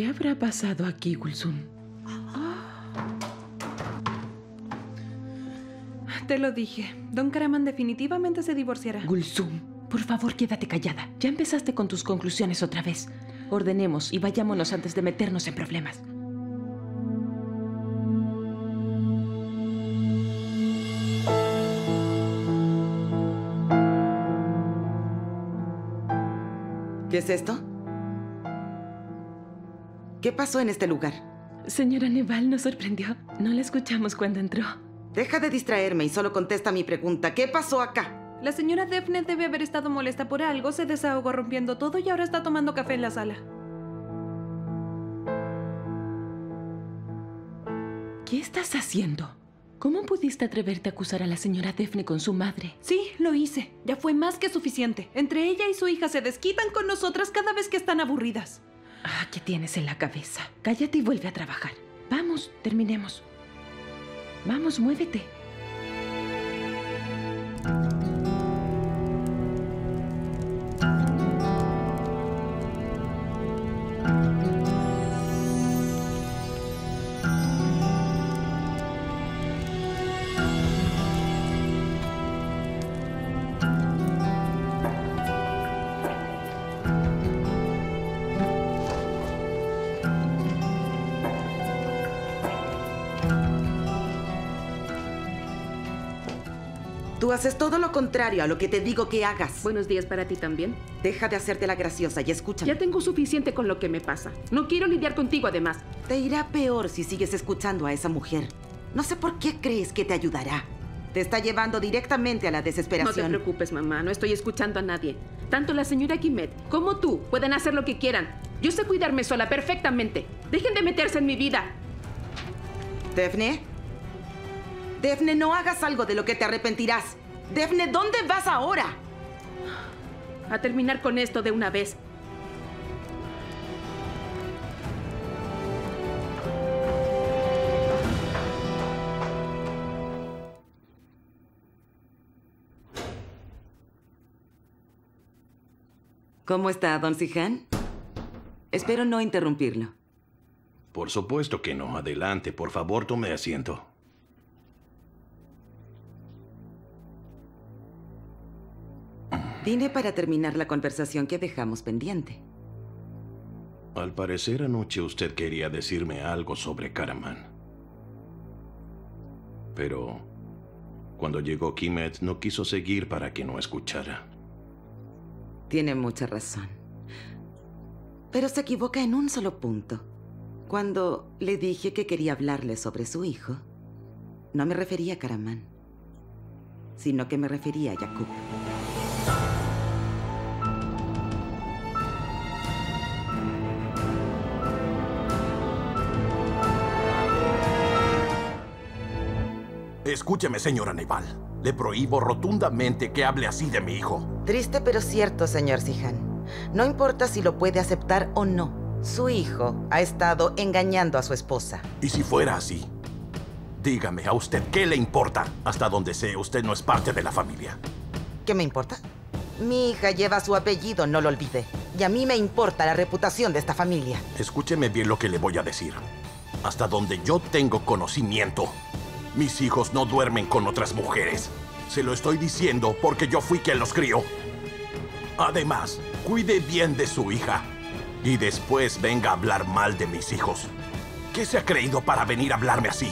¿Qué habrá pasado aquí, Gulsum? Te lo dije. Don Karaman definitivamente se divorciará. Gulsum, por favor, quédate callada. Ya empezaste con tus conclusiones otra vez. Ordenemos y vayámonos antes de meternos en problemas. ¿Qué es esto? ¿Qué pasó en este lugar? Señora Neval nos sorprendió. No la escuchamos cuando entró. Deja de distraerme y solo contesta mi pregunta. ¿Qué pasó acá? La señora Daphne debe haber estado molesta por algo, se desahogó rompiendo todo y ahora está tomando café en la sala. ¿Qué estás haciendo? ¿Cómo pudiste atreverte a acusar a la señora Daphne con su madre? Sí, lo hice. Ya fue más que suficiente. Entre ella y su hija se desquitan con nosotras cada vez que están aburridas. Ah, ¿qué tienes en la cabeza? Cállate y vuelve a trabajar. Vamos, terminemos. Vamos, muévete. Tú haces todo lo contrario a lo que te digo que hagas. Buenos días para ti también. Deja de hacerte la graciosa y escúchame. Ya tengo suficiente con lo que me pasa. No quiero lidiar contigo además. Te irá peor si sigues escuchando a esa mujer. No sé por qué crees que te ayudará. Te está llevando directamente a la No te desesperación. preocupes, mamá. No estoy escuchando a nadie. Tanto la señora Kimet como tú pueden hacer lo que quieran. Yo sé cuidarme sola perfectamente. Dejen de meterse en mi vida. Daphne. Daphne, no hagas algo de lo que te arrepentirás. Daphne, ¿dónde vas ahora? A terminar con esto de una vez. ¿Cómo está, don Sihan? Espero no interrumpirlo. Por supuesto que no. Adelante, por favor, tome asiento. Vine para terminar la conversación que dejamos pendiente. Al parecer anoche usted quería decirme algo sobre Karaman. Pero cuando llegó Kimet no quiso seguir para que no escuchara. Tiene mucha razón. Pero se equivoca en un solo punto. Cuando le dije que quería hablarle sobre su hijo, no me refería a Karaman, sino que me refería a Yakub. Escúcheme, señora Neval. Le prohíbo rotundamente que hable así de mi hijo. Triste pero cierto, señor Sihan. No importa si lo puede aceptar o no. Su hijo ha estado engañando a su esposa. Y si fuera así, dígame a usted qué le importa. Hasta donde sé, usted no es parte de la familia. ¿Qué me importa? Mi hija lleva su apellido, no lo olvide. Y a mí me importa la reputación de esta familia. Escúcheme bien lo que le voy a decir. Hasta donde yo tengo conocimiento, mis hijos no duermen con otras mujeres. Se lo estoy diciendo porque yo fui quien los crió. Además, cuide bien de su hija. Y después venga a hablar mal de mis hijos. ¿Qué se ha creído para venir a hablarme así?